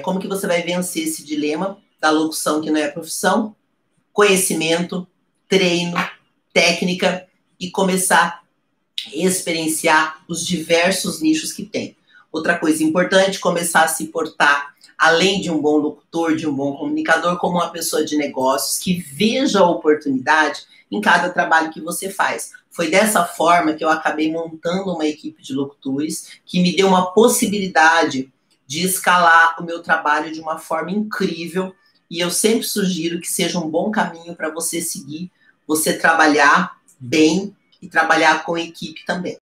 como que você vai vencer esse dilema da locução que não é profissão, conhecimento, treino, técnica e começar a experienciar os diversos nichos que tem. Outra coisa importante, começar a se portar, além de um bom locutor, de um bom comunicador, como uma pessoa de negócios que veja a oportunidade em cada trabalho que você faz. Foi dessa forma que eu acabei montando uma equipe de locutores que me deu uma possibilidade de escalar o meu trabalho de uma forma incrível. E eu sempre sugiro que seja um bom caminho para você seguir, você trabalhar bem e trabalhar com equipe também.